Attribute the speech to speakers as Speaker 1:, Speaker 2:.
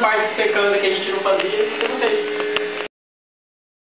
Speaker 1: Parte secando que a gente não fazia, eu não sei.